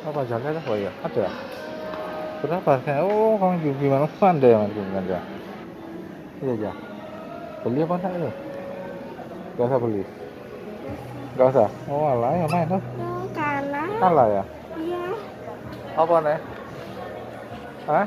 apa jalan oh iya ada? Berapa harganya? Oh juga gimana ada ya mas? Kan ya iya ya beli apa enggak ya gak usah beli. Gak usah? Oh alah ya main tuh Oh, kalah. kalah ya Iya. apa nih Hah?